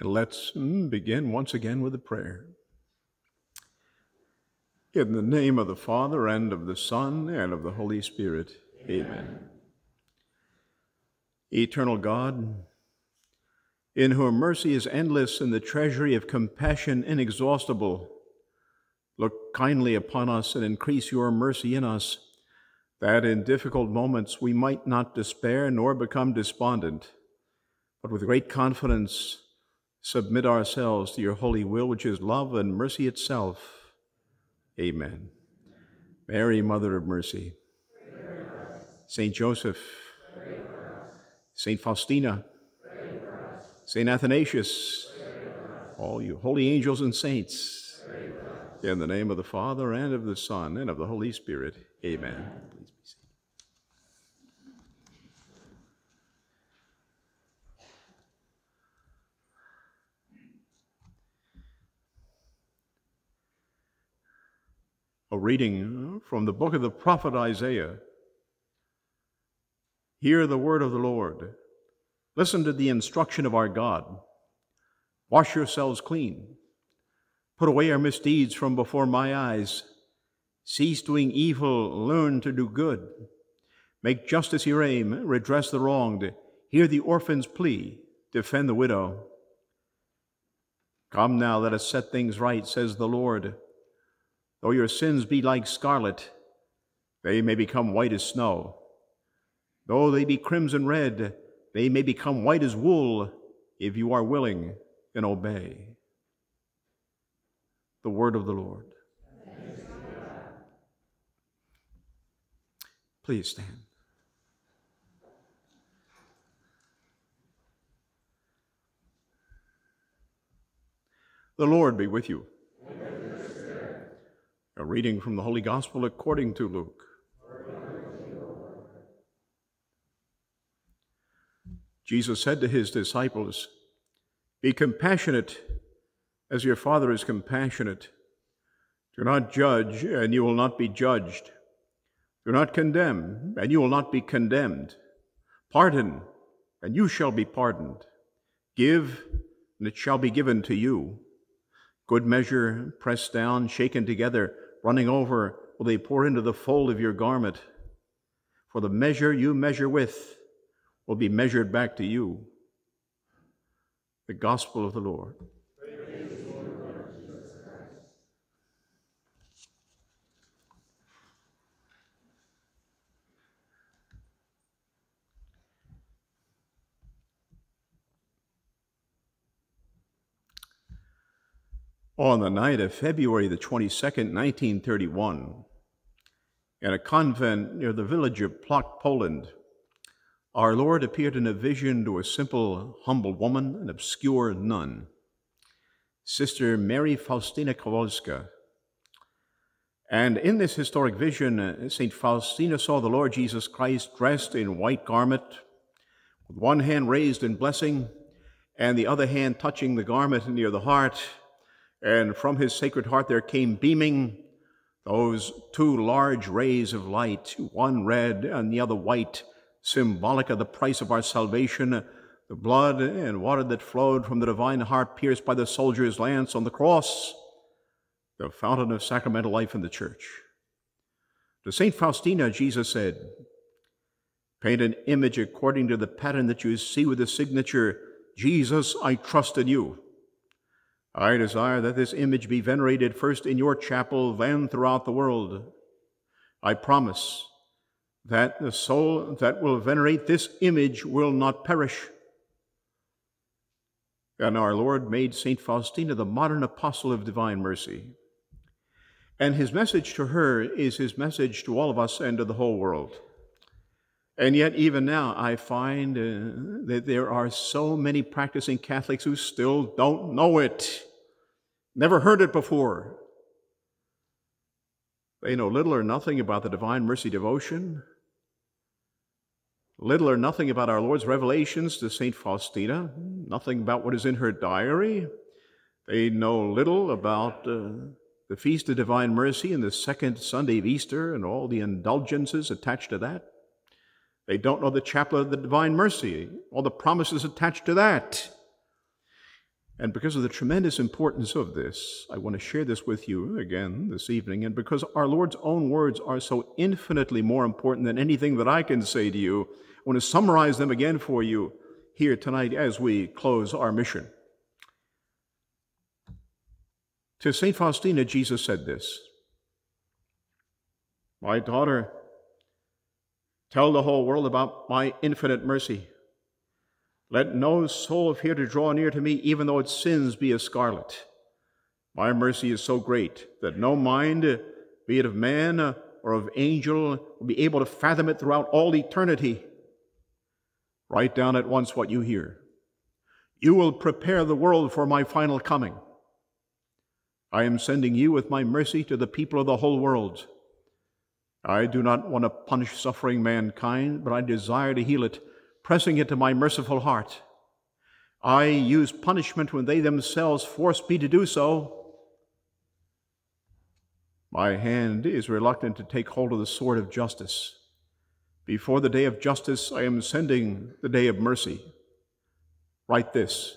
And let's mm, begin once again with a prayer. In the name of the Father, and of the Son, and of the Holy Spirit. Amen. Amen. Eternal God, in whom mercy is endless and the treasury of compassion inexhaustible, look kindly upon us and increase your mercy in us, that in difficult moments we might not despair nor become despondent, but with great confidence submit ourselves to your holy will, which is love and mercy itself. Amen. Mary, Mother of Mercy, Saint Joseph, Saint Faustina, Saint Athanasius, all you holy angels and saints, in the name of the Father, and of the Son, and of the Holy Spirit. Amen. A reading uh, from the book of the prophet Isaiah. Hear the word of the Lord. Listen to the instruction of our God. Wash yourselves clean. Put away your misdeeds from before my eyes. Cease doing evil, learn to do good. Make justice your aim, redress the wronged, hear the orphan's plea, defend the widow. Come now, let us set things right, says the Lord. Though your sins be like scarlet, they may become white as snow. Though they be crimson red, they may become white as wool if you are willing and obey. The word of the Lord. Please stand. The Lord be with you. A reading from the Holy Gospel according to Luke. Jesus said to his disciples, Be compassionate as your Father is compassionate. Do not judge, and you will not be judged. Do not condemn, and you will not be condemned. Pardon, and you shall be pardoned. Give, and it shall be given to you. Good measure, pressed down, shaken together, running over, will they pour into the fold of your garment. For the measure you measure with will be measured back to you. The Gospel of the Lord. On the night of February the 22nd, 1931, in a convent near the village of Plock, Poland, our Lord appeared in a vision to a simple, humble woman, an obscure nun, Sister Mary Faustina Kowalska. And in this historic vision, uh, St. Faustina saw the Lord Jesus Christ dressed in white garment, with one hand raised in blessing, and the other hand touching the garment near the heart, and from his sacred heart there came beaming those two large rays of light, one red and the other white, symbolic of the price of our salvation, the blood and water that flowed from the divine heart pierced by the soldier's lance on the cross, the fountain of sacramental life in the church. To St. Faustina, Jesus said, Paint an image according to the pattern that you see with the signature, Jesus, I trust in you. I desire that this image be venerated first in your chapel, then throughout the world. I promise that the soul that will venerate this image will not perish. And our Lord made St. Faustina the modern apostle of divine mercy. And his message to her is his message to all of us and to the whole world. And yet, even now, I find uh, that there are so many practicing Catholics who still don't know it, never heard it before. They know little or nothing about the Divine Mercy devotion, little or nothing about our Lord's revelations to St. Faustina, nothing about what is in her diary. They know little about uh, the Feast of Divine Mercy and the second Sunday of Easter and all the indulgences attached to that. They don't know the chaplet of the Divine Mercy, all the promises attached to that. And because of the tremendous importance of this, I want to share this with you again this evening. And because our Lord's own words are so infinitely more important than anything that I can say to you, I want to summarize them again for you here tonight as we close our mission. To St. Faustina, Jesus said this My daughter, tell the whole world about my infinite mercy. Let no soul fear to draw near to me, even though its sins be as scarlet. My mercy is so great that no mind, be it of man or of angel, will be able to fathom it throughout all eternity. Write down at once what you hear. You will prepare the world for my final coming. I am sending you with my mercy to the people of the whole world. I do not want to punish suffering mankind, but I desire to heal it pressing it to my merciful heart. I use punishment when they themselves force me to do so. My hand is reluctant to take hold of the sword of justice. Before the day of justice, I am sending the day of mercy. Write this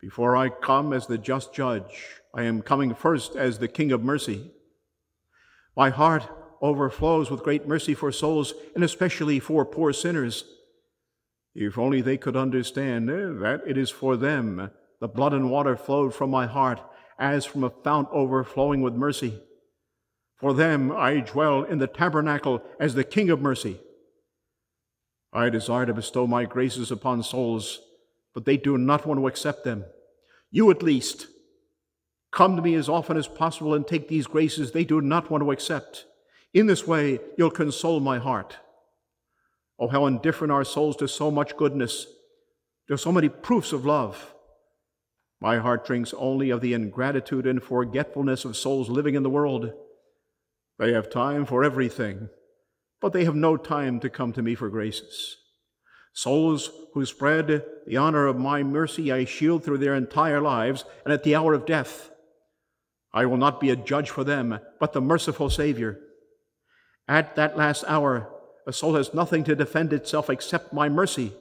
Before I come as the just judge, I am coming first as the King of mercy. My heart overflows with great mercy for souls, and especially for poor sinners. If only they could understand that it is for them the blood and water flowed from my heart as from a fount overflowing with mercy. For them I dwell in the tabernacle as the King of mercy. I desire to bestow my graces upon souls, but they do not want to accept them. You at least, come to me as often as possible and take these graces they do not want to accept. In this way, you'll console my heart. Oh, how indifferent our souls to so much goodness, to so many proofs of love. My heart drinks only of the ingratitude and forgetfulness of souls living in the world. They have time for everything, but they have no time to come to me for graces. Souls who spread the honor of my mercy I shield through their entire lives, and at the hour of death, I will not be a judge for them, but the merciful Savior. At that last hour, a soul has nothing to defend itself except my mercy.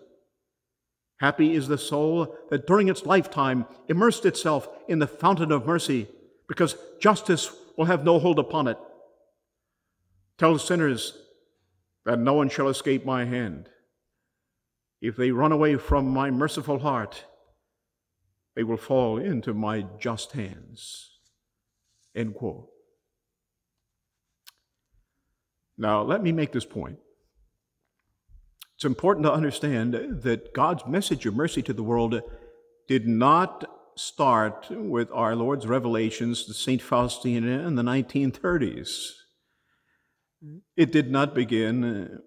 Happy is the soul that during its lifetime immersed itself in the fountain of mercy, because justice will have no hold upon it. Tell sinners that no one shall escape my hand. If they run away from my merciful heart, they will fall into my just hands. End quote. Now, let me make this point. It's important to understand that God's message of mercy to the world did not start with our Lord's revelations to St. Faustina in the 1930s. It did not begin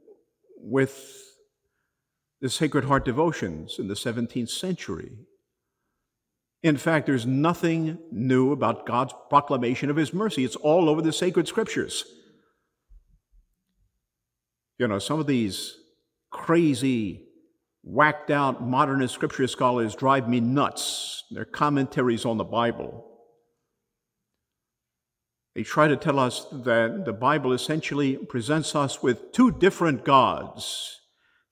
with the Sacred Heart devotions in the 17th century. In fact, there's nothing new about God's proclamation of His mercy. It's all over the sacred scriptures. You know, some of these crazy, whacked out modernist scripture scholars drive me nuts. Their commentaries on the Bible. They try to tell us that the Bible essentially presents us with two different gods.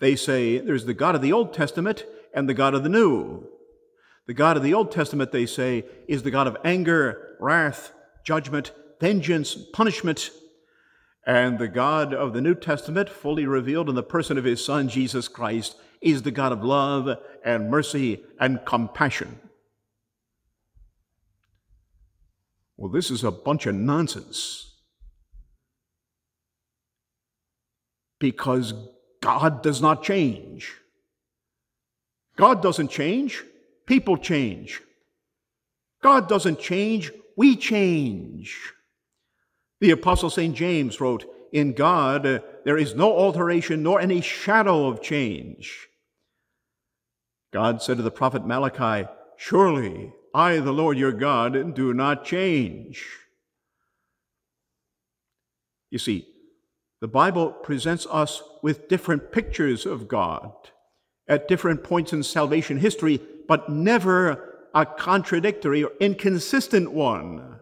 They say there's the God of the Old Testament and the God of the New. The God of the Old Testament, they say, is the God of anger, wrath, judgment, vengeance, punishment, and the God of the New Testament, fully revealed in the person of his Son, Jesus Christ, is the God of love and mercy and compassion. Well, this is a bunch of nonsense. Because God does not change. God doesn't change, people change. God doesn't change, we change. The Apostle St. James wrote, In God uh, there is no alteration nor any shadow of change. God said to the prophet Malachi, Surely I, the Lord your God, do not change. You see, the Bible presents us with different pictures of God at different points in salvation history, but never a contradictory or inconsistent one.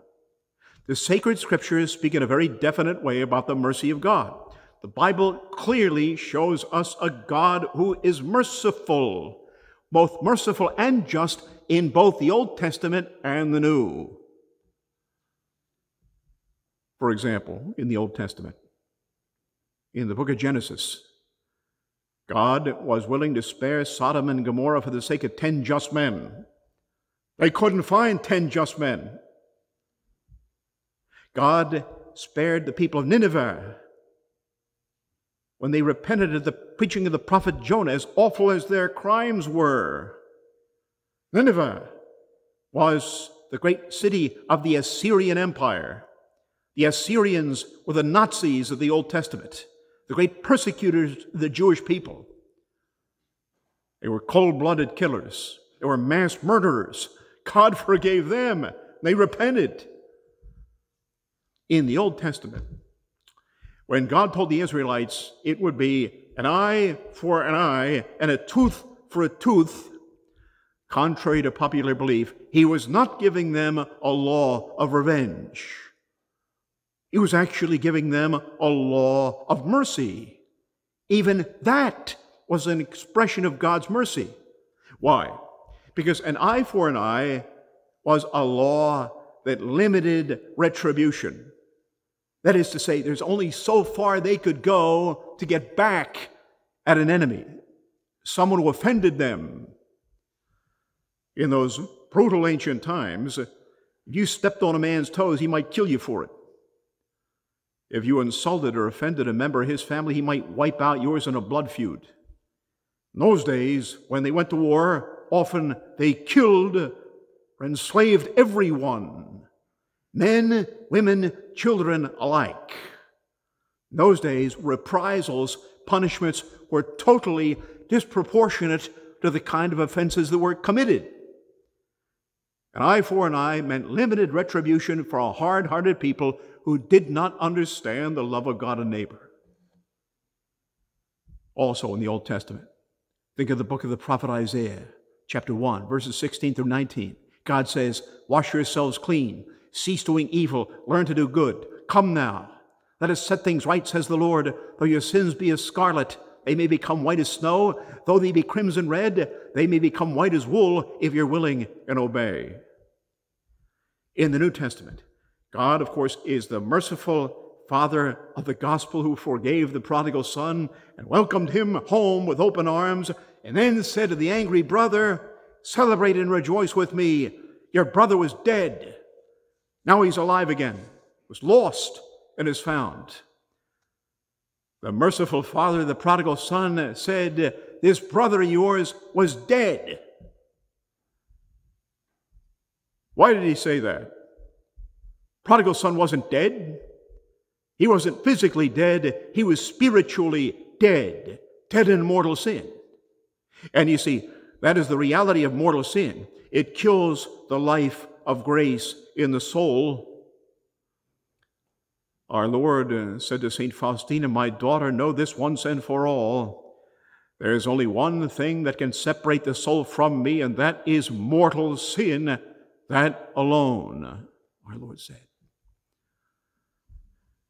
The sacred scriptures speak in a very definite way about the mercy of God. The Bible clearly shows us a God who is merciful. both merciful and just in both the Old Testament and the New. For example, in the Old Testament, in the book of Genesis, God was willing to spare Sodom and Gomorrah for the sake of 10 just men. They couldn't find 10 just men. God spared the people of Nineveh when they repented of the preaching of the prophet Jonah, as awful as their crimes were. Nineveh was the great city of the Assyrian Empire. The Assyrians were the Nazis of the Old Testament, the great persecutors of the Jewish people. They were cold blooded killers, they were mass murderers. God forgave them, they repented. In the Old Testament, when God told the Israelites it would be an eye for an eye and a tooth for a tooth, contrary to popular belief, he was not giving them a law of revenge. He was actually giving them a law of mercy. Even that was an expression of God's mercy. Why? Because an eye for an eye was a law that limited retribution. That is to say, there's only so far they could go to get back at an enemy, someone who offended them. In those brutal ancient times, if you stepped on a man's toes, he might kill you for it. If you insulted or offended a member of his family, he might wipe out yours in a blood feud. In those days, when they went to war, often they killed or enslaved everyone men, women, children alike. In those days, reprisals, punishments were totally disproportionate to the kind of offenses that were committed. An eye for an eye meant limited retribution for a hard hearted people who did not understand the love of God and neighbor. Also in the Old Testament, Think of the book of the prophet Isaiah, chapter 1, verses 16 through 19. God says, Wash yourselves clean, cease doing evil, learn to do good. Come now, let us set things right, says the Lord. Though your sins be as scarlet, they may become white as snow. Though they be crimson red, they may become white as wool if you're willing and obey. In the New Testament, God, of course, is the merciful Father of the gospel who forgave the prodigal son and welcomed him home with open arms, and then said to the angry brother, Celebrate and rejoice with me. Your brother was dead. Now he's alive again, was lost and is found. The merciful father the prodigal son said, This brother of yours was dead. Why did he say that? Prodigal son wasn't dead. He wasn't physically dead, he was spiritually dead, dead in mortal sin. And you see, that is the reality of mortal sin. It kills the life of grace in the soul. Our Lord uh, said to St. Faustina, My daughter, know this once and for all. There is only one thing that can separate the soul from me, and that is mortal sin, that alone, our Lord said.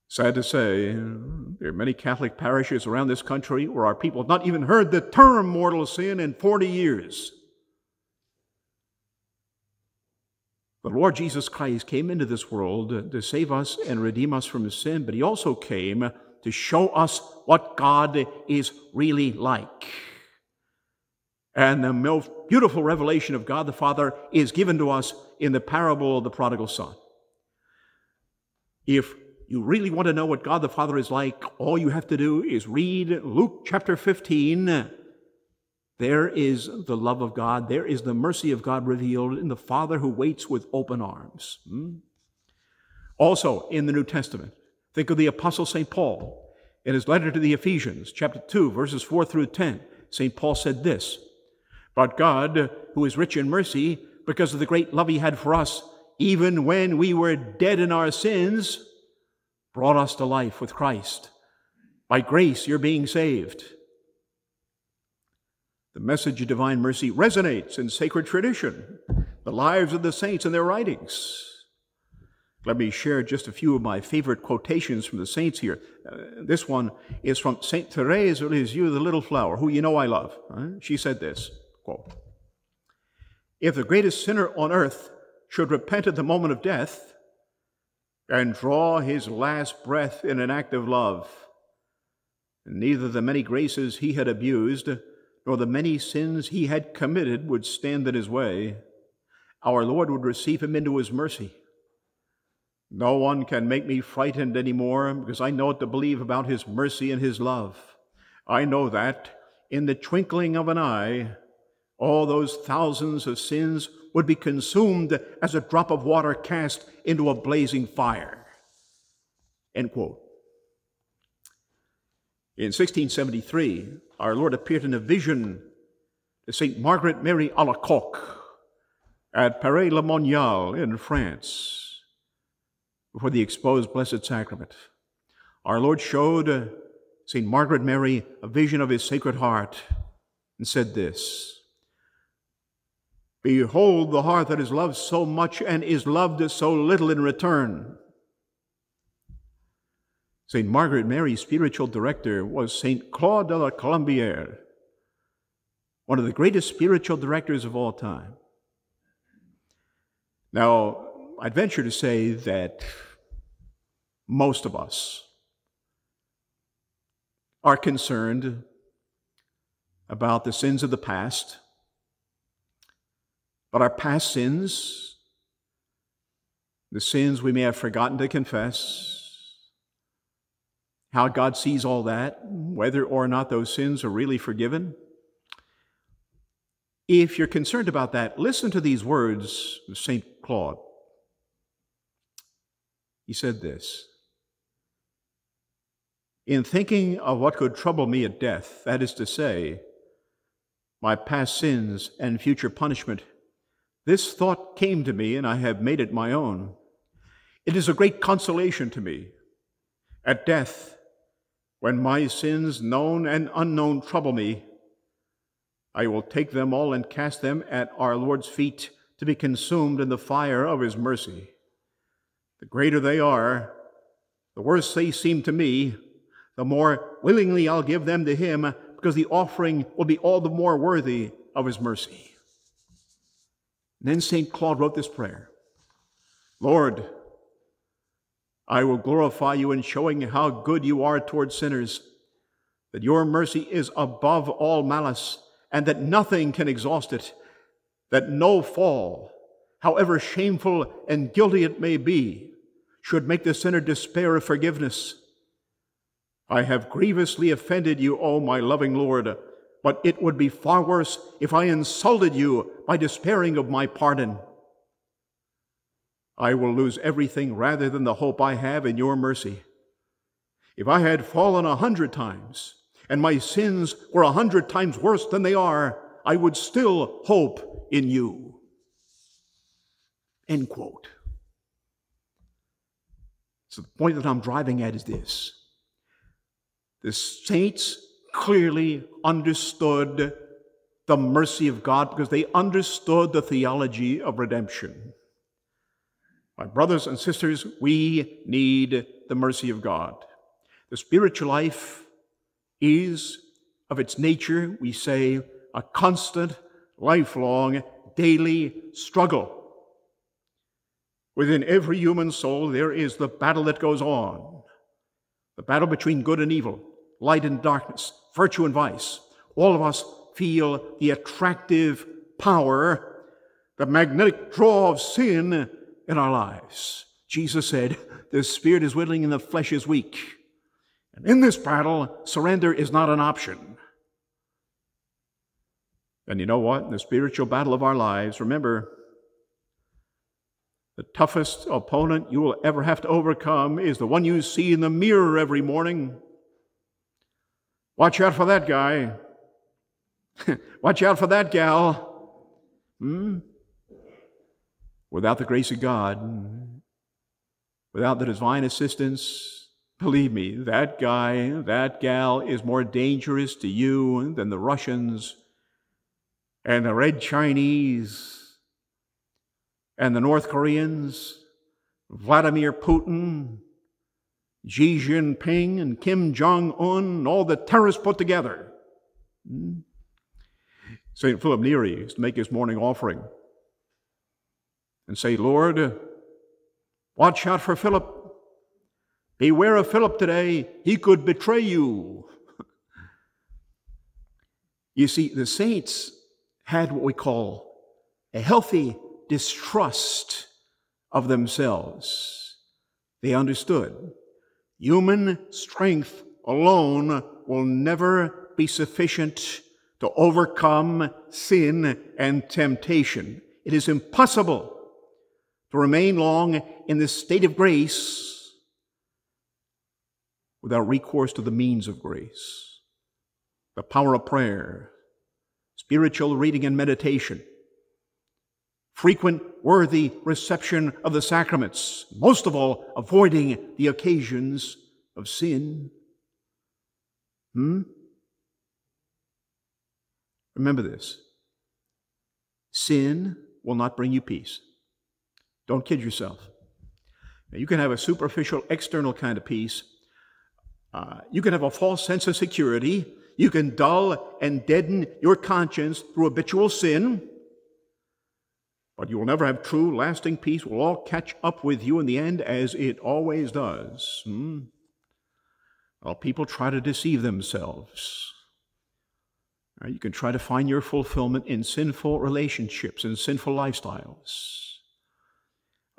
Sad to say, there are many Catholic parishes around this country where our people have not even heard the term mortal sin in 40 years. The Lord Jesus Christ came into this world to save us and redeem us from sin, but he also came to show us what God is really like. And the most beautiful revelation of God the Father is given to us in the parable of the prodigal son. If you really want to know what God the Father is like, all you have to do is read Luke chapter 15. There is the love of God, there is the mercy of God revealed in the Father who waits with open arms. Hmm? Also, in the New Testament, think of the Apostle St. Paul. In his letter to the Ephesians, chapter 2, verses 4 through 10, St. Paul said this But God, who is rich in mercy, because of the great love he had for us, even when we were dead in our sins, brought us to life with Christ. By grace, you're being saved. The message of divine mercy resonates in sacred tradition, the lives of the saints and their writings. Let me share just a few of my favorite quotations from the saints here. Uh, this one is from Saint Therese of Lisieux, the Little Flower, who you know I love. She said this quote, if the greatest sinner on earth should repent at the moment of death and draw his last breath in an act of love, neither the many graces he had abused nor the many sins he had committed would stand in his way. Our Lord would receive him into his mercy. No one can make me frightened any more because I know what to believe about his mercy and his love. I know that in the twinkling of an eye, all those thousands of sins would be consumed as a drop of water cast into a blazing fire. End quote. In 1673, our Lord appeared in a vision to St. Margaret Mary Alacoque at Paray-le-Monial in France before the exposed Blessed Sacrament. Our Lord showed St. Margaret Mary a vision of his Sacred Heart and said this Behold the heart that is loved so much and is loved so little in return. St. Margaret Mary's spiritual director was St. Claude de la Colombière, one of the greatest spiritual directors of all time. Now, I'd venture to say that most of us are concerned about the sins of the past, but our past sins, the sins we may have forgotten to confess, how God sees all that, whether or not those sins are really forgiven. If you're concerned about that, listen to these words of St. Claude. He said this In thinking of what could trouble me at death, that is to say, my past sins and future punishment, this thought came to me and I have made it my own. It is a great consolation to me. At death, when my sins, known and unknown, trouble me, I will take them all and cast them at our Lord's feet to be consumed in the fire of his mercy. The greater they are, the worse they seem to me, the more willingly I'll give them to him, because the offering will be all the more worthy of his mercy. And then St. Claude wrote this prayer Lord, I will glorify you in showing how good you are toward sinners, that your mercy is above all malice, and that nothing can exhaust it, that no fall, however shameful and guilty it may be, should make the sinner despair of forgiveness. I have grievously offended you, O my loving Lord, but it would be far worse if I insulted you by despairing of my pardon. I will lose everything rather than the hope I have in your mercy. If I had fallen a hundred times, and my sins were a hundred times worse than they are, I would still hope in you. End quote. So the point that I'm driving at is this. The saints clearly understood the mercy of God because they understood the theology of redemption. My brothers and sisters, we need the mercy of God. The spiritual life is, of its nature, we say, a constant, lifelong, daily struggle. Within every human soul, there is the battle that goes on the battle between good and evil, light and darkness, virtue and vice. All of us feel the attractive power, the magnetic draw of sin in our lives. Jesus said, The spirit is willing and the flesh is weak. And in this battle, surrender is not an option. And you know what? In the spiritual battle of our lives, remember, the toughest opponent you will ever have to overcome is the one you see in the mirror every morning. Watch out for that guy. Watch out for that gal. Hmm? Without the grace of God, without the divine assistance, believe me, that guy, that gal is more dangerous to you than the Russians and the Red Chinese and the North Koreans, Vladimir Putin, Xi Jinping, and Kim Jong un, all the terrorists put together. St. Hmm? Philip Neri used to make his morning offering and say, Lord, watch out for Philip. Beware of Philip today. He could betray you. you see, the saints had what we call a healthy distrust of themselves. They understood human strength alone will never be sufficient to overcome sin and temptation. It is impossible to remain long in this state of grace without recourse to the means of grace, the power of prayer, spiritual reading and meditation, frequent worthy reception of the sacraments, most of all, avoiding the occasions of sin. Hmm? Remember this sin will not bring you peace. Don't kid yourself. Now, you can have a superficial, external kind of peace. Uh, you can have a false sense of security. You can dull and deaden your conscience through habitual sin. But you will never have true, lasting peace. Will all catch up with you in the end, as it always does. Hmm? Well, people try to deceive themselves. You can try to find your fulfillment in sinful relationships and sinful lifestyles.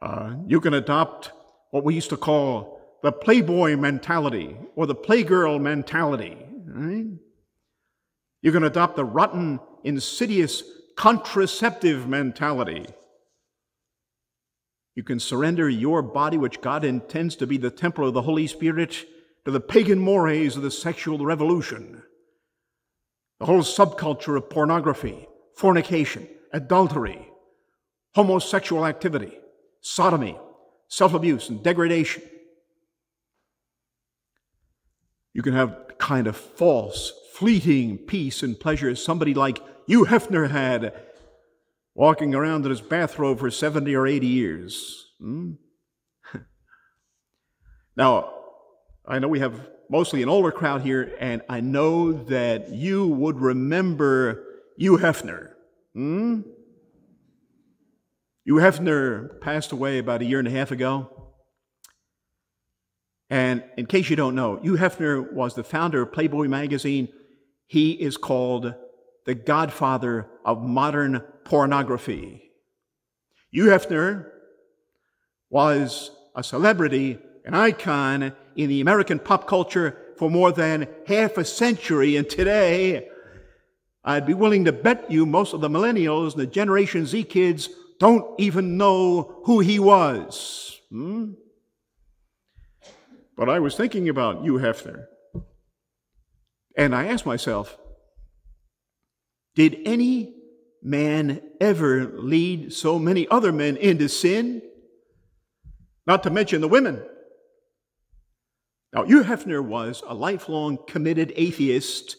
Uh, you can adopt what we used to call the playboy mentality or the playgirl mentality. Right? You can adopt the rotten, insidious, contraceptive mentality. You can surrender your body, which God intends to be the temple of the Holy Spirit, to the pagan mores of the sexual revolution the whole subculture of pornography, fornication, adultery, homosexual activity, sodomy, self abuse, and degradation. You can have kind of false, fleeting peace and pleasure somebody like Hugh Hefner had walking around in his bathrobe for 70 or 80 years. Hmm? now, I know we have mostly an older crowd here, and I know that you would remember Hugh Hefner. Hmm? Hugh Hefner passed away about a year and a half ago. And in case you don't know, Hugh Hefner was the founder of Playboy magazine. He is called the godfather of modern pornography. Hugh Hefner was a celebrity, an icon in the American pop culture for more than half a century. And today, I'd be willing to bet you most of the millennials and the Generation Z kids don't even know who he was. Hmm? But I was thinking about Hugh Hefner. And I asked myself, did any man ever lead so many other men into sin? Not to mention the women. Now, Hugh Hefner was a lifelong committed atheist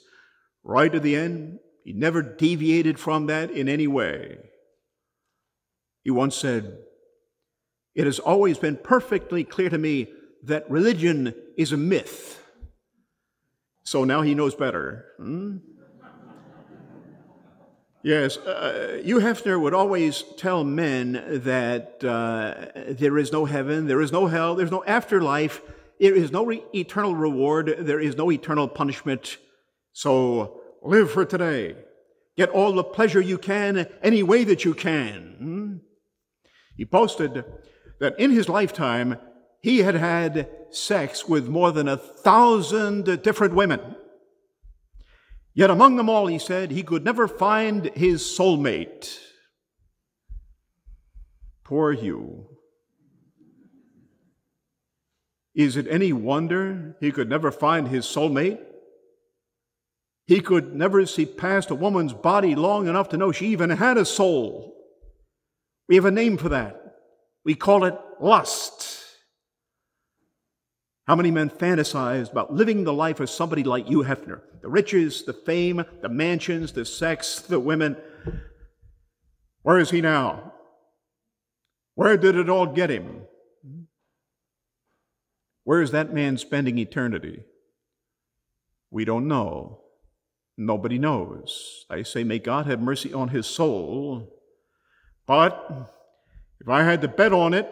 right to the end. He never deviated from that in any way. He once said, It has always been perfectly clear to me that religion is a myth. So now he knows better. Hmm? Yes, uh, Hugh Hefner would always tell men that uh, there is no heaven, there is no hell, there's no afterlife, there is no re- eternal reward, there is no eternal punishment. So live for today. Get all the pleasure you can any way that you can. He posted that in his lifetime, he had had sex with more than a thousand different women. Yet among them all, he said, he could never find his soulmate. Poor Hugh. Is it any wonder he could never find his soulmate? He could never see past a woman's body long enough to know she even had a soul. We have a name for that. We call it lust. How many men fantasize about living the life of somebody like Hugh, Hefner? The riches, the fame, the mansions, the sex, the women. Where is he now? Where did it all get him? Where is that man spending eternity? We don't know. Nobody knows. I say, may God have mercy on his soul. But If I had to bet on it,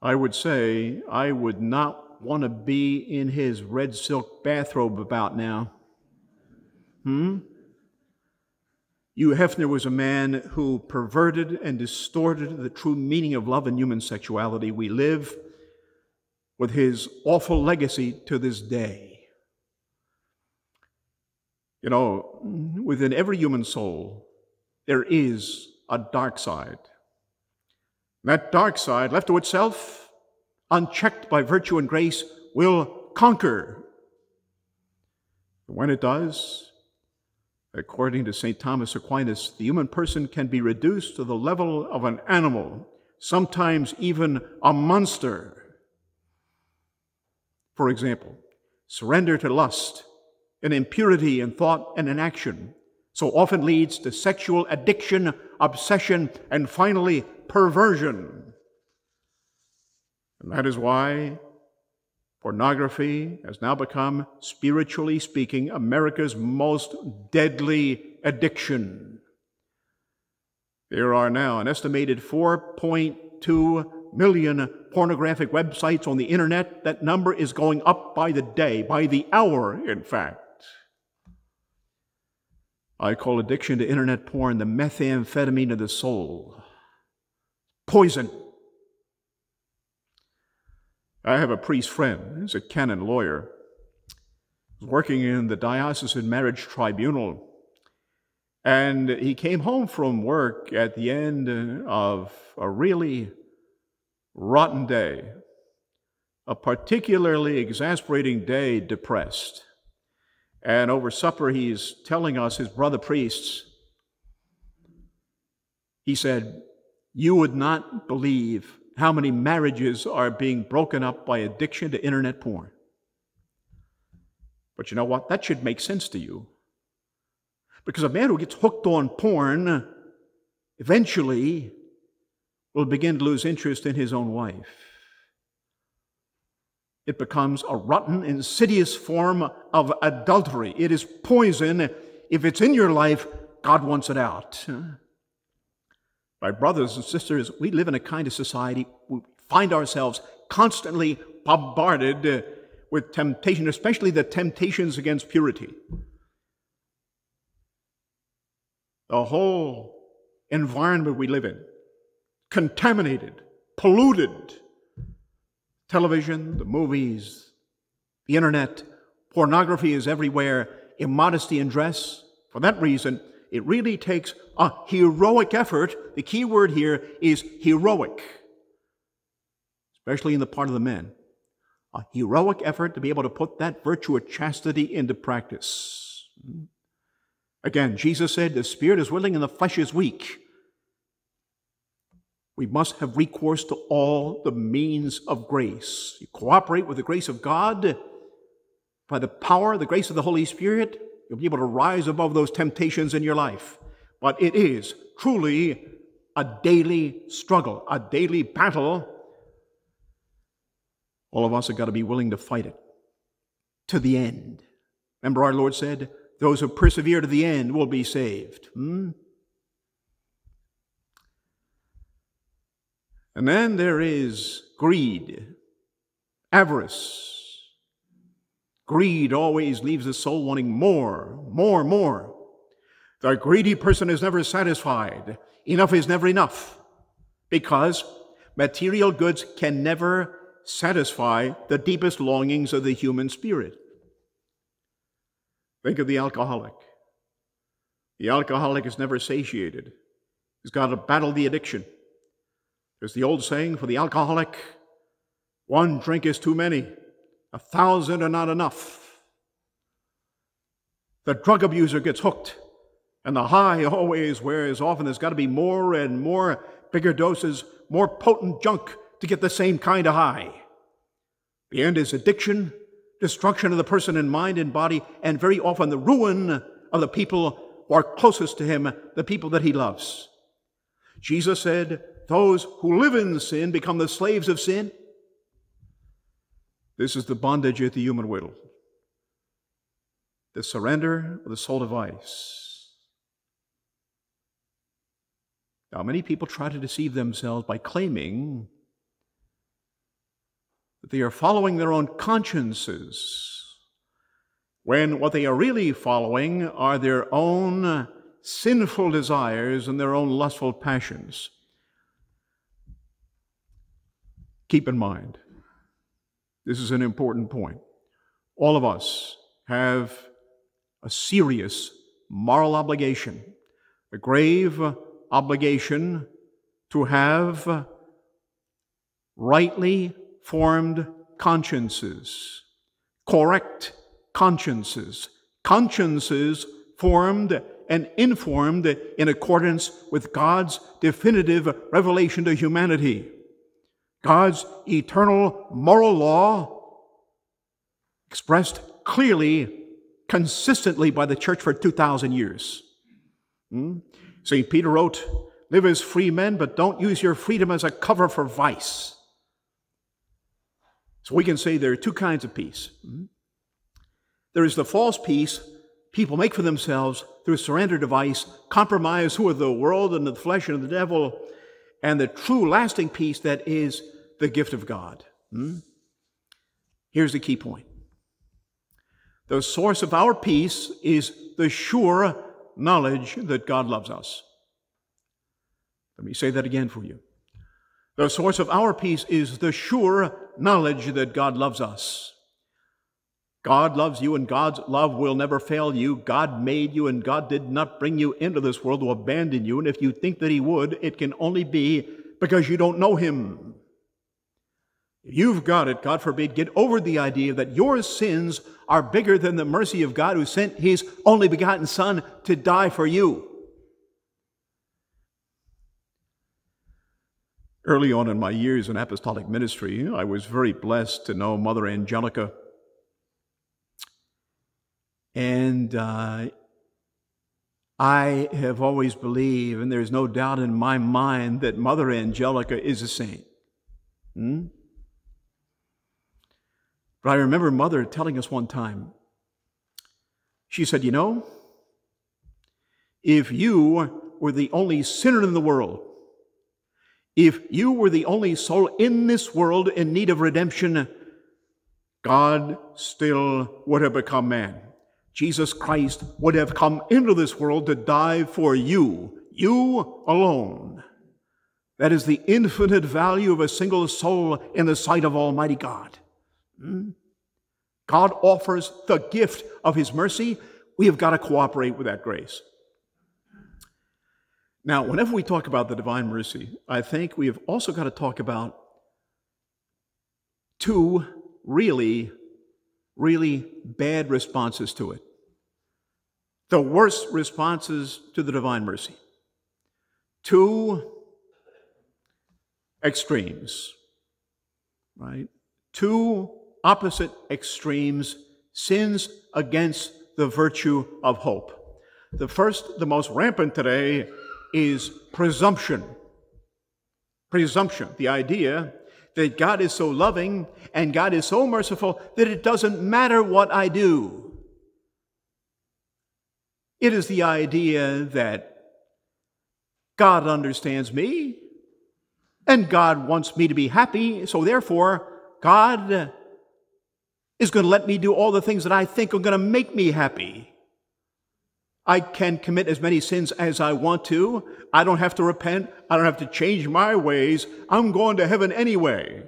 I would say I would not want to be in his red silk bathrobe about now. Hmm? Hugh Hefner was a man who perverted and distorted the true meaning of love and human sexuality. We live with his awful legacy to this day. You know, within every human soul, there is a dark side. That dark side, left to itself, unchecked by virtue and grace, will conquer. When it does, According to St. Thomas Aquinas, the human person can be reduced to the level of an animal, sometimes even a monster. For example, surrender to lust and impurity in thought and in action so often leads to sexual addiction, obsession, and finally perversion. And that is why Pornography has now become, spiritually speaking, America's most deadly addiction. There are now an estimated 4.2 million pornographic websites on the internet. That number is going up by the day, by the hour, in fact. I call addiction to internet porn the methamphetamine of the soul. Poison. I have a priest friend, he's a canon lawyer, working in the diocesan marriage tribunal. And he came home from work at the end of a really rotten day, a particularly exasperating day, depressed. And over supper, he's telling us, his brother priests, he said, You would not believe how many marriages are being broken up by addiction to internet porn. But you know what? That should make sense to you. Because a man who gets hooked on porn eventually will begin to lose interest in his own wife. It becomes a rotten, insidious form of adultery. It is poison. If it's in your life, God wants it out. My brothers and sisters, we live in a kind of society we find ourselves constantly bombarded with temptation, especially the temptations against purity. The whole environment we live in, contaminated, polluted. Television, the movies, the internet, pornography is everywhere, immodesty in dress. For that reason, it really takes a heroic effort. The key word here is heroic, especially in the part of the men. A heroic effort to be able to put that virtue of chastity into practice. Hmm. Again, Jesus said, The spirit is willing and the flesh is weak. We must have recourse to all the means of grace. You cooperate with the grace of God by the power, the grace of the Holy Spirit, You'll be able to rise above those temptations in your life. But it is truly a daily struggle, a daily battle. All of us have got to be willing to fight it to the end. Remember, our Lord said, Those who persevere to the end will be saved. Hmm? And then there is greed, avarice, Greed always leaves the soul wanting more, more, more. The greedy person is never satisfied. Enough is never enough because material goods can never satisfy the deepest longings of the human spirit. Think of the alcoholic. The alcoholic is never satiated. He's got to battle the addiction. There's the old saying for the alcoholic one drink is too many. A thousand are not enough. The drug abuser gets hooked, and the high always wears off, and there's got to be more and more bigger doses, more potent junk to get the same kind of high. The end is addiction, destruction of the person in mind and body, and very often the ruin of the people who are closest to him, the people that he loves. Jesus said, Those who live in sin become the slaves of sin. This is the bondage of the human will, the surrender of the soul to vice. Now, many people try to deceive themselves by claiming that they are following their own consciences, when what they are really following are their own sinful desires and their own lustful passions. Keep in mind, this is an important point. All of us have a serious moral obligation, a grave obligation to have rightly formed consciences, correct consciences, consciences formed and informed in accordance with God's definitive revelation to humanity. God's eternal moral law expressed clearly, consistently by the church for 2,000 years. Hmm? St. Peter wrote, Live as free men, but don't use your freedom as a cover for vice. So we can say there are two kinds of peace. Hmm? There is the false peace people make for themselves through surrender to vice, compromise with the world and the flesh and the devil, and the true lasting peace that is the gift of God. Hmm? Here's the key point the source of our peace is the sure knowledge that God loves us. Let me say that again for you. The source of our peace is the sure knowledge that God loves us. God loves you and God's love will never fail you. God made you and God did not bring you into this world to abandon you. And if you think that He would, it can only be because you don't know Him. You've got it, God forbid, get over the idea that your sins are bigger than the mercy of God who sent His only begotten Son to die for you. Early on in my years in apostolic ministry, I was very blessed to know Mother Angelica. And uh, I have always believed, and there's no doubt in my mind, that Mother Angelica is a saint. Hmm? But I remember Mother telling us one time, she said, You know, if you were the only sinner in the world, if you were the only soul in this world in need of redemption, God still would have become man. Jesus Christ would have come into this world to die for you, you alone. That is the infinite value of a single soul in the sight of Almighty God. Hmm? God offers the gift of His mercy. We have got to cooperate with that grace. Now, whenever we talk about the divine mercy, I think we have also got to talk about two really, really bad responses to it. The worst responses to the divine mercy. Two extremes, right? Two opposite extremes, sins against the virtue of hope. The first, the most rampant today, is presumption. Presumption, the idea that God is so loving and God is so merciful that it doesn't matter what I do. It is the idea that God understands me and God wants me to be happy, so therefore, God is going to let me do all the things that I think are going to make me happy. I can commit as many sins as I want to. I don't have to repent. I don't have to change my ways. I'm going to heaven anyway.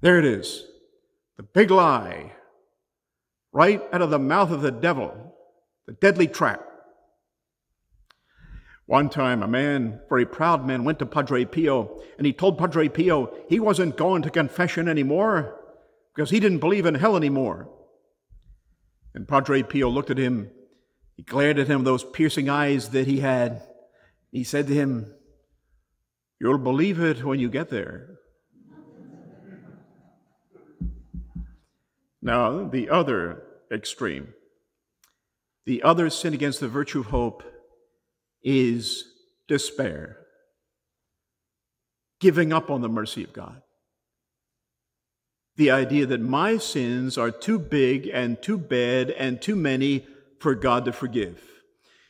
There it is. The big lie. Right out of the mouth of the devil. The deadly trap. One time, a man, very proud man, went to Padre Pio and he told Padre Pio he wasn't going to confession anymore because he didn't believe in hell anymore. And Padre Pio looked at him he glared at him those piercing eyes that he had. He said to him, You'll believe it when you get there. now, the other extreme, the other sin against the virtue of hope is despair, giving up on the mercy of God. The idea that my sins are too big and too bad and too many for God to forgive.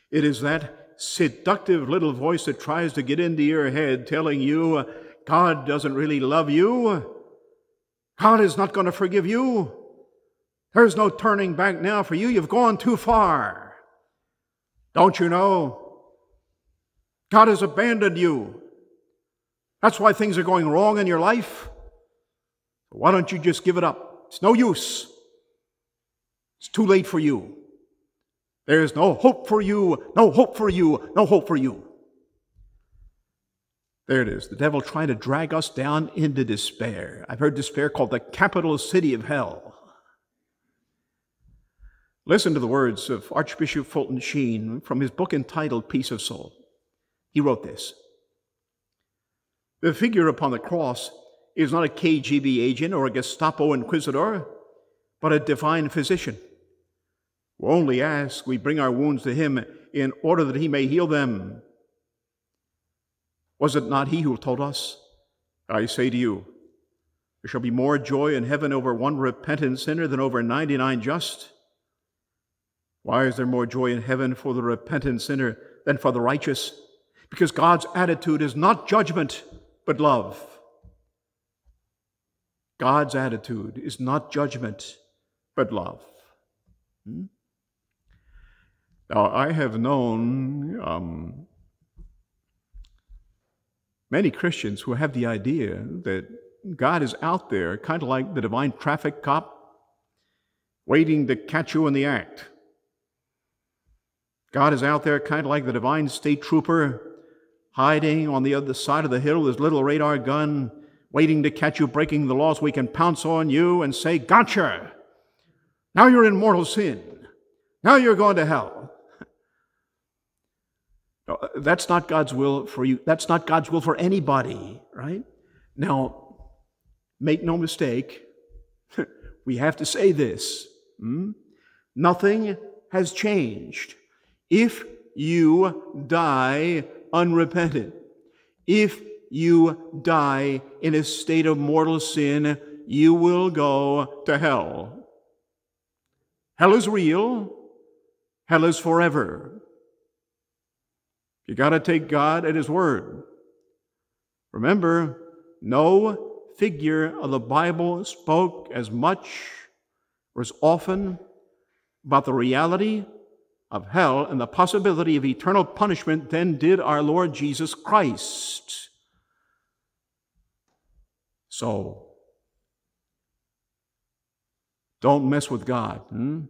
It is that seductive little voice that tries to get into your head telling you uh, God doesn't really love you, God is not going to forgive you. There's no turning back now for you. You've gone too far. Don't you know? God has abandoned you. That's why things are going wrong in your life. Why don't you just give it up? It's no use. It's too late for you. There's no hope for you, no hope for you, no hope for you. There it is, the devil trying to drag us down into despair. I've heard despair called the capital city of hell. Listen to the words of Archbishop Fulton Sheen from his book entitled Peace of Soul. He wrote this The figure upon the cross is not a KGB agent or a Gestapo inquisitor, but a divine physician who only ask, we bring our wounds to him in order that he may heal them. Was it not he who told us, I say to you, there shall be more joy in heaven over one repentant sinner than over 99 just? Why is there more joy in heaven for the repentant sinner than for the righteous? Because God's attitude is not judgment, but love. God's attitude is not judgment, but love. Hmm? Now, I have known um, many Christians who have the idea that God is out there, kind of like the divine traffic cop, waiting to catch you in the act. God is out there kind of like the divine state trooper hiding on the other side of the hill with his little radar gun, waiting to catch you breaking the laws. We can pounce on you and say, Gotcha! Now you're in mortal sin. Now you're going to hell. That's not God's will for you. That's not God's will for anybody, right? Now, make no mistake, we have to say this. Hmm? Nothing has changed if you die unrepentant, if you die in a state of mortal sin, you will go to hell. Hell is real, hell is forever. You got to take God at His word. Remember, no figure of the Bible spoke as much or as often about the reality of hell and the possibility of eternal punishment than did our Lord Jesus Christ. So, don't mess with God. Hmm?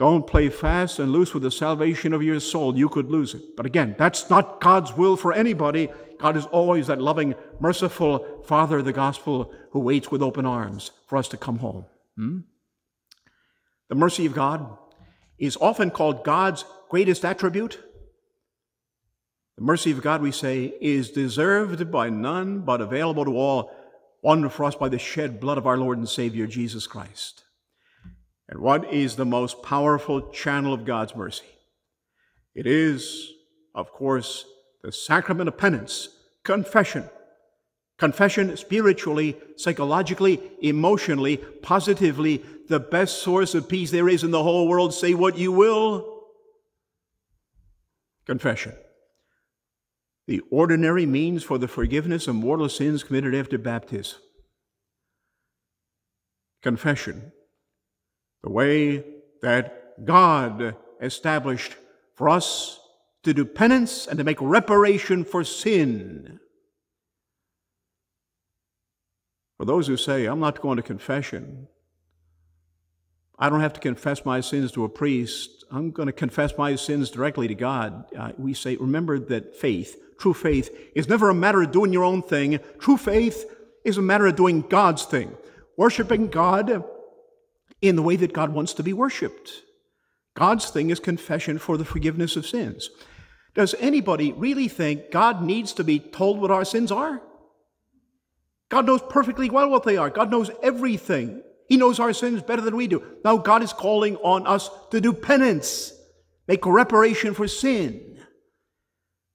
Don't play fast and loose with the salvation of your soul. You could lose it. But again, that's not God's will for anybody. God is always that loving, merciful Father of the gospel who waits with open arms for us to come home. Hmm? The mercy of God is often called God's greatest attribute. The mercy of God, we say, is deserved by none but available to all, won for us by the shed blood of our Lord and Savior Jesus Christ. And what is the most powerful channel of God's mercy? It is, of course, the sacrament of penance, confession. Confession spiritually, psychologically, emotionally, positively, the best source of peace there is in the whole world. Say what you will. Confession. The ordinary means for the forgiveness of mortal sins committed after baptism. Confession. The way that God established for us to do penance and to make reparation for sin. For those who say, I'm not going to confession, I don't have to confess my sins to a priest, I'm going to confess my sins directly to God. Uh, we say, remember that faith, true faith, is never a matter of doing your own thing. True faith is a matter of doing God's thing, worshiping God in the way that God wants to be worshiped. God's thing is confession for the forgiveness of sins. Does anybody really think God needs to be told what our sins are? God knows perfectly well what they are. God knows everything. He knows our sins better than we do. Now, God is calling on us to do penance, make reparation for sin.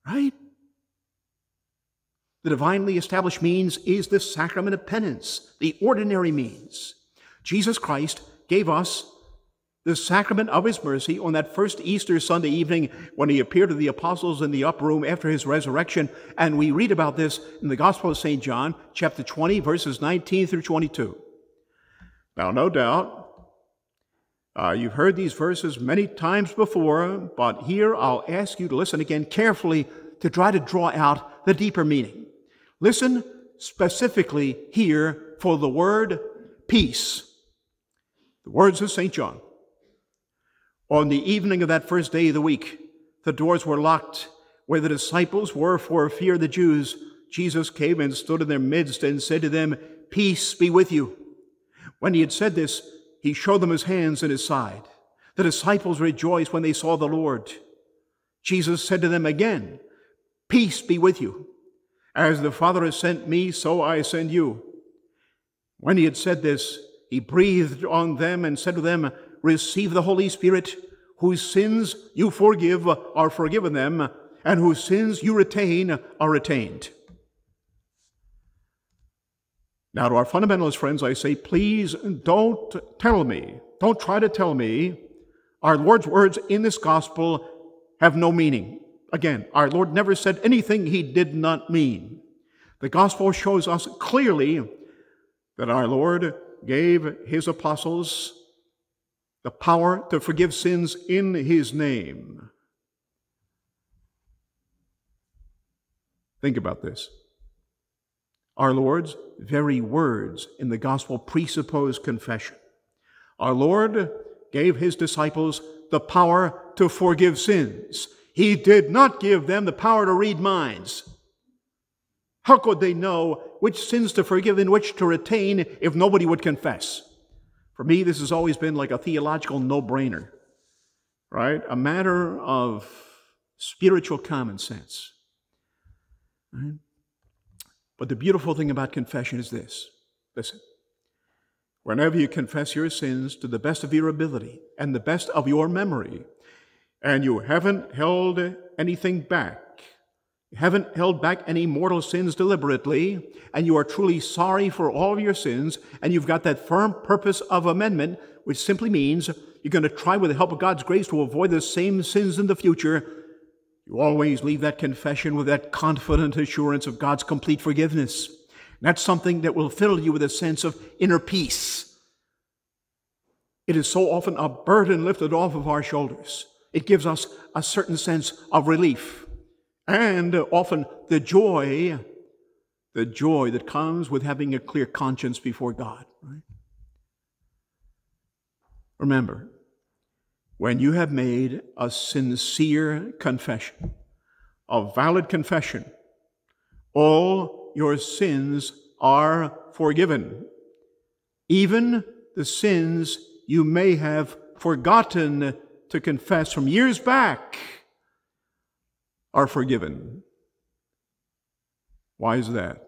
Right? The divinely established means is the sacrament of penance, the ordinary means. Jesus Christ gave us the sacrament of his mercy on that first Easter Sunday evening when he appeared to the apostles in the upper room after his resurrection. And we read about this in the Gospel of St. John, chapter 20, verses 19 through 22. Now, no doubt, uh, you've heard these verses many times before, but here I'll ask you to listen again carefully to try to draw out the deeper meaning. Listen specifically here for the word peace. The words of St. John. On the evening of that first day of the week, the doors were locked where the disciples were for fear of the Jews. Jesus came and stood in their midst and said to them, Peace be with you. When he had said this, he showed them his hands and his side. The disciples rejoiced when they saw the Lord. Jesus said to them again, Peace be with you. As the Father has sent me, so I send you. When he had said this, he breathed on them and said to them, receive the Holy Spirit, whose sins you forgive are forgiven them, and whose sins you retain are retained. Now, to our fundamentalist friends, I say, please don't tell me, don't try to tell me our Lord's words in this gospel have no meaning. Again, our Lord never said anything he did not mean. The gospel shows us clearly that our Lord gave his apostles the power to forgive sins in his name. Think about this. Our Lord's very words in the gospel presuppose confession. Our Lord gave his disciples the power to forgive sins. He did not give them the power to read minds. How could they know which sins to forgive and which to retain if nobody would confess? For me, this has always been like a theological no brainer, right? A matter of spiritual common sense. Right? But the beautiful thing about confession is this listen, whenever you confess your sins to the best of your ability and the best of your memory, and you haven't held anything back, haven't held back any mortal sins deliberately, and you are truly sorry for all of your sins, and you've got that firm purpose of amendment, which simply means you're going to try with the help of God's grace to avoid the same sins in the future, you always leave that confession with that confident assurance of God's complete forgiveness. that's something that will fill you with a sense of inner peace. It is so often a burden lifted off of our shoulders. It gives us a certain sense of relief and often the joy, the joy that comes with having a clear conscience before God. Right? Remember, when you have made a sincere confession, a valid confession, all your sins are forgiven, even the sins you may have forgotten to confess from years back are forgiven. Why is that?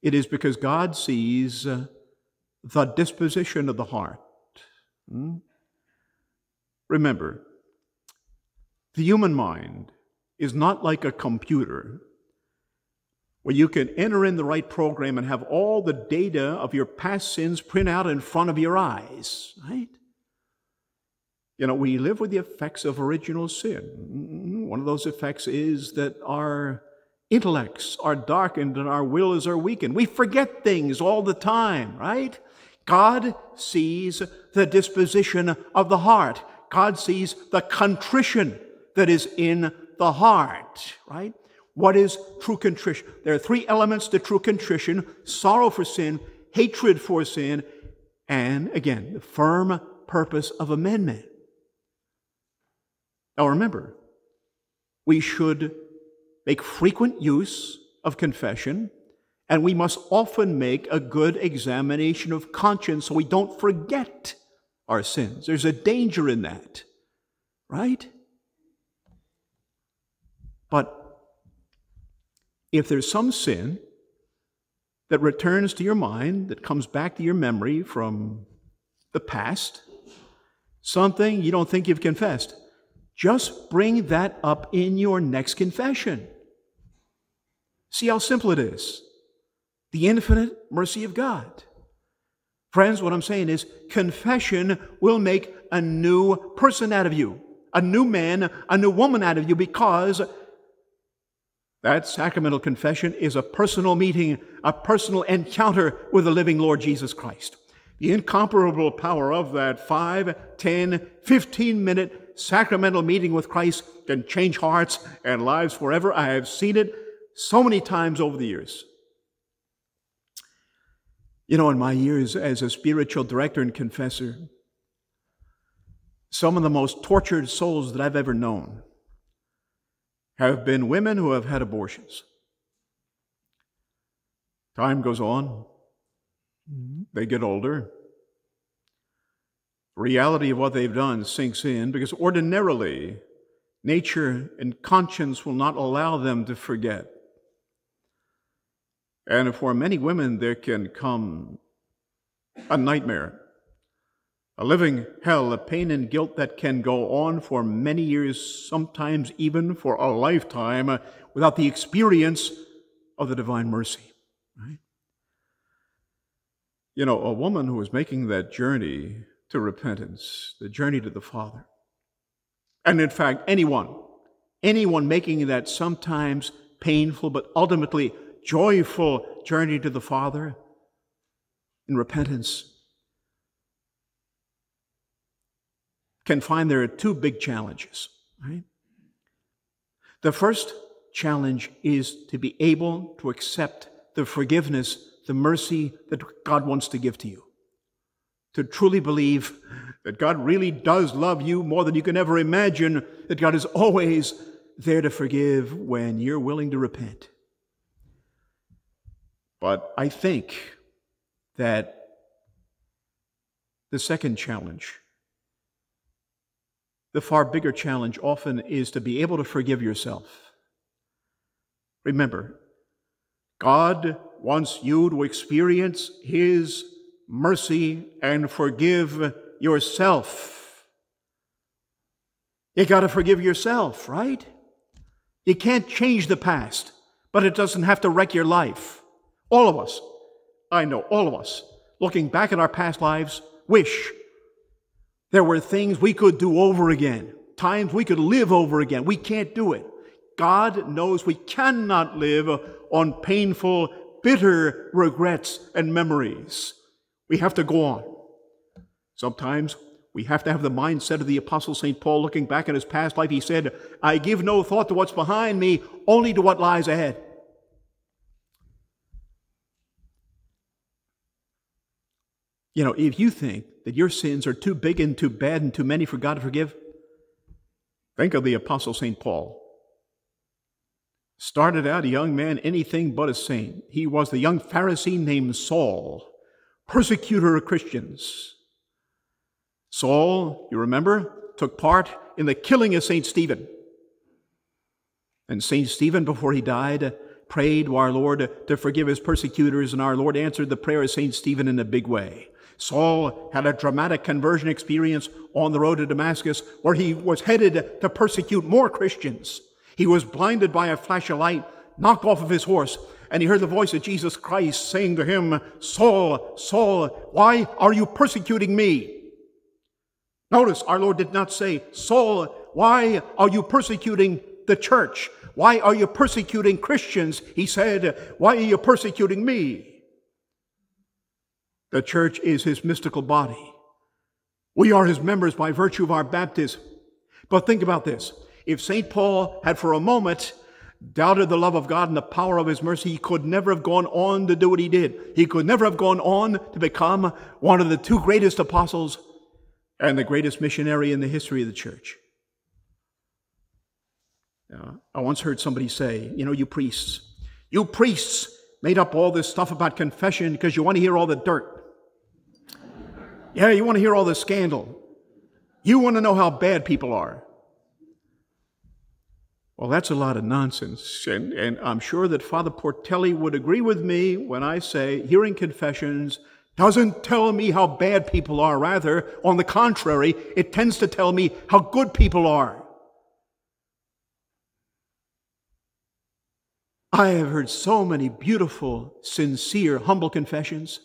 It is because God sees uh, the disposition of the heart. Hmm? Remember, the human mind is not like a computer where you can enter in the right program and have all the data of your past sins print out in front of your eyes, right? You know, we live with the effects of original sin. Mm, one of those effects is that our intellects are darkened and our wills are weakened. We forget things all the time, right? God sees the disposition of the heart. God sees the contrition that is in the heart, right? What is true contrition? There are three elements to true contrition sorrow for sin, hatred for sin, and again, the firm purpose of amendment. Now remember, we should make frequent use of confession, and we must often make a good examination of conscience so we don't forget our sins. There's a danger in that, right? But if there's some sin that returns to your mind, that comes back to your memory from the past, something you don't think you've confessed, just bring that up in your next confession. See how simple it is. The infinite mercy of God. Friends, what I'm saying is confession will make a new person out of you, a new man, a new woman out of you, because that sacramental confession is a personal meeting, a personal encounter with the living Lord Jesus Christ. The incomparable power of that 5, 10, 15 minute sacramental meeting with Christ can change hearts and lives forever. I have seen it so many times over the years. You know, in my years as a spiritual director and confessor, some of the most tortured souls that I've ever known have been women who have had abortions. Time goes on, mm-hmm. they get older. Reality of what they've done sinks in because ordinarily nature and conscience will not allow them to forget. And for many women, there can come a nightmare, a living hell, a pain and guilt that can go on for many years, sometimes even for a lifetime, uh, without the experience of the divine mercy. Right? You know, a woman who is making that journey to repentance, the journey to the Father, and in fact, anyone, anyone making that sometimes painful but ultimately joyful journey to the Father in repentance can find there are two big challenges, right? The first challenge is to be able to accept the forgiveness, the mercy that God wants to give to you. To truly believe that God really does love you more than you can ever imagine, that God is always there to forgive when you're willing to repent. But I think that the second challenge, the far bigger challenge, often is to be able to forgive yourself. Remember, God wants you to experience His mercy and forgive yourself. You got to forgive yourself, right? You can't change the past, but it doesn't have to wreck your life. All of us, I know, all of us, looking back at our past lives, wish there were things we could do over again, times we could live over again. We can't do it. God knows we cannot live on painful, bitter regrets and memories. We have to go on. Sometimes we have to have the mindset of the Apostle St. Paul looking back at his past life. He said, I give no thought to what's behind me, only to what lies ahead. You know, if you think that your sins are too big and too bad and too many for God to forgive, think of the Apostle St. Paul. Started out a young man, anything but a saint. He was the young Pharisee named Saul, persecutor of Christians. Saul, you remember, took part in the killing of St. Stephen. And St. Stephen, before he died, prayed to our Lord to forgive his persecutors, and our Lord answered the prayer of St. Stephen in a big way. Saul had a dramatic conversion experience on the road to Damascus where he was headed to persecute more Christians. He was blinded by a flash of light, knocked off of his horse, and he heard the voice of Jesus Christ saying to him, Saul, Saul, why are you persecuting me? Notice our Lord did not say, Saul, why are you persecuting the church? Why are you persecuting Christians? He said, Why are you persecuting me? The church is his mystical body. We are his members by virtue of our baptism. But think about this. If St. Paul had for a moment doubted the love of God and the power of his mercy, he could never have gone on to do what he did. He could never have gone on to become one of the two greatest apostles and the greatest missionary in the history of the church. I once heard somebody say, you know, you priests, you priests made up all this stuff about confession because you want to hear all the dirt. Yeah, you want to hear all the scandal. You want to know how bad people are. Well, that's a lot of nonsense. And, and I'm sure that Father Portelli would agree with me when I say hearing confessions doesn't tell me how bad people are. Rather, on the contrary, it tends to tell me how good people are. I have heard so many beautiful, sincere, humble confessions.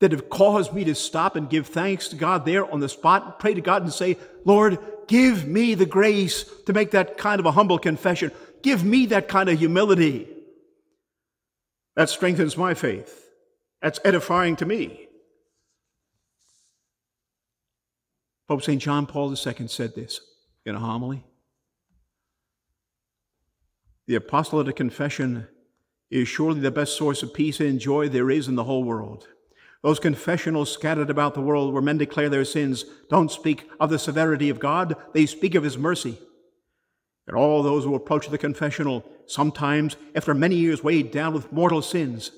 that have caused me to stop and give thanks to God there on the spot, pray to God and say, Lord, give me the grace to make that kind of a humble confession. Give me that kind of humility. That strengthens my faith. That's edifying to me. Pope St. John Paul II said this in a homily. The apostolate of confession is surely the best source of peace and joy there is in the whole world. Those confessionals scattered about the world where men declare their sins don't speak of the severity of God, they speak of His mercy. And all those who approach the confessional, sometimes after many years weighed down with mortal sins,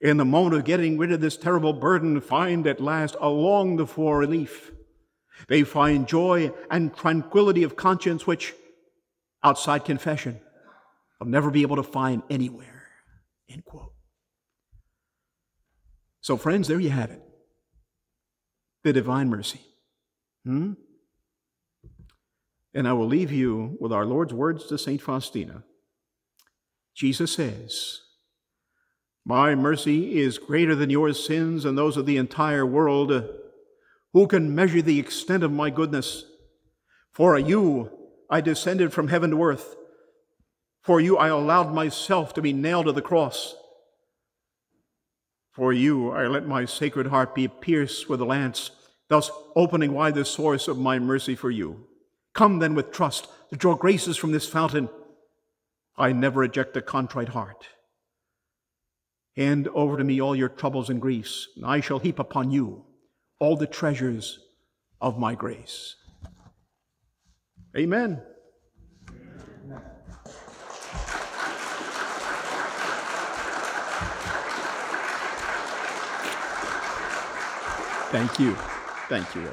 in the moment of getting rid of this terrible burden, find at last a longed for relief. They find joy and tranquility of conscience, which outside confession, they'll never be able to find anywhere. End quote. So, friends, there you have it the divine mercy. Hmm? And I will leave you with our Lord's words to St. Faustina. Jesus says, My mercy is greater than your sins and those of the entire world. Who can measure the extent of my goodness? For you I descended from heaven to earth. For you I allowed myself to be nailed to the cross. For you I let my sacred heart be pierced with a lance, thus opening wide the source of my mercy for you. Come then with trust to draw graces from this fountain. I never reject a contrite heart. Hand over to me all your troubles and griefs, and I shall heap upon you all the treasures of my grace. Amen. Thank you. Thank you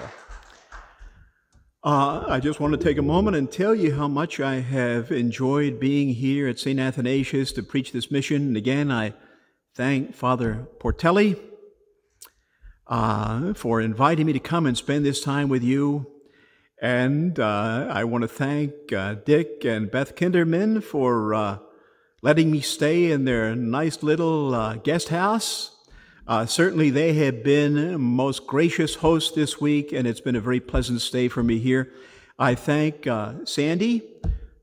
Uh, I just want to take a moment and tell you how much I have enjoyed being here at St. Athanasius to preach this mission. And again, I thank Father Portelli uh, for inviting me to come and spend this time with you. And uh, I want to thank uh, Dick and Beth Kinderman for uh, letting me stay in their nice little uh, guest house. Uh, certainly, they have been most gracious hosts this week, and it's been a very pleasant stay for me here. I thank uh, Sandy,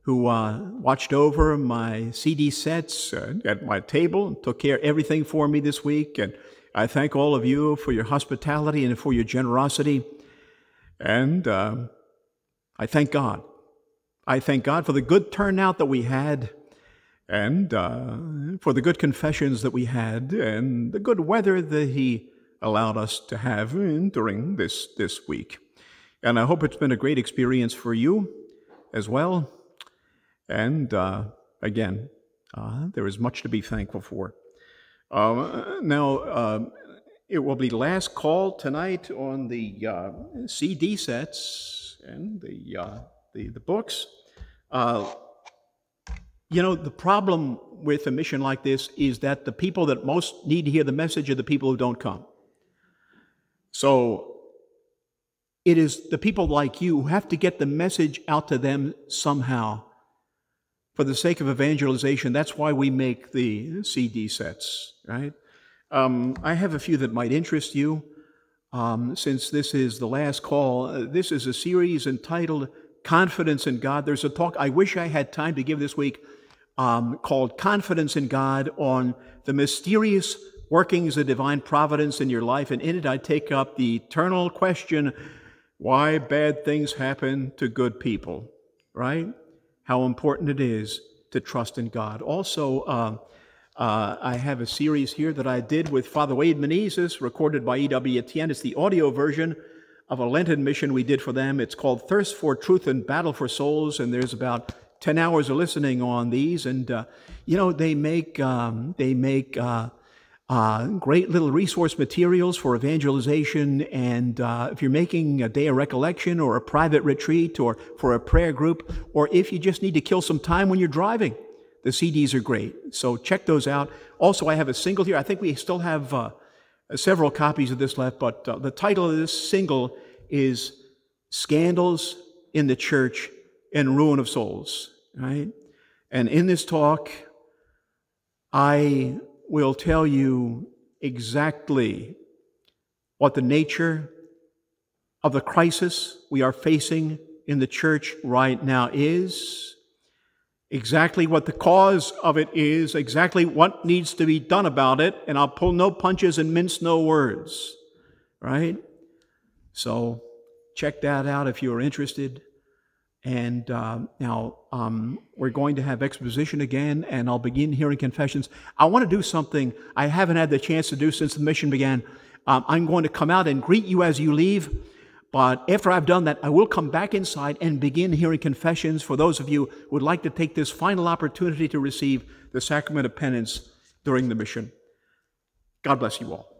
who uh, watched over my CD sets at my table and took care of everything for me this week. And I thank all of you for your hospitality and for your generosity. And uh, I thank God. I thank God for the good turnout that we had and uh, for the good confessions that we had and the good weather that He allowed us to have during this, this week. And I hope it's been a great experience for you as well. And uh, again, uh, there is much to be thankful for. Uh, now, uh, it will be last call tonight on the uh, CD sets and the, uh, the, the, books. You know, the problem with a mission like this is that the people that most need to hear the message are the people who don't come. So it is the people like you who have to get the message out to them somehow. For the sake of evangelization, that's why we make the CD sets, right? Um, I have a few that might interest you. Um, since this is the last call, uh, this is a series entitled Confidence in God. There's a talk I wish I had time to give this week um, called Confidence in God on the mysterious workings of divine providence in your life. And in it, I take up the eternal question why bad things happen to good people, right? How important it is to trust in God. Also, uh, uh, I have a series here that I did with Father Wade Menezes, recorded by EWTN. It's the audio version of a Lenten mission we did for them. It's called Thirst for Truth and Battle for Souls, and there's about 10 hours of listening on these. And, uh, you know, they make, um, they make uh, uh, great little resource materials for evangelization. And uh, if you're making a day of recollection or a private retreat or for a prayer group, or if you just need to kill some time when you're driving, the CDs are great. So check those out. Also, I have a single here. I think we still have uh, several copies of this left, but uh, the title of this single is Scandals in the Church and ruin of souls, right? And in this talk, I will tell you exactly what the nature of the crisis we are facing in the church right now is, exactly what the cause of it is, exactly what needs to be done about it, and I'll pull no punches and mince no words, right? So check that out if you're interested. And uh, now um, we're going to have exposition again, and I'll begin hearing confessions. I want to do something I haven't had the chance to do since the mission began. Um, I'm going to come out and greet you as you leave. But after I've done that, I will come back inside and begin hearing confessions for those of you who would like to take this final opportunity to receive the sacrament of penance during the mission. God bless you all.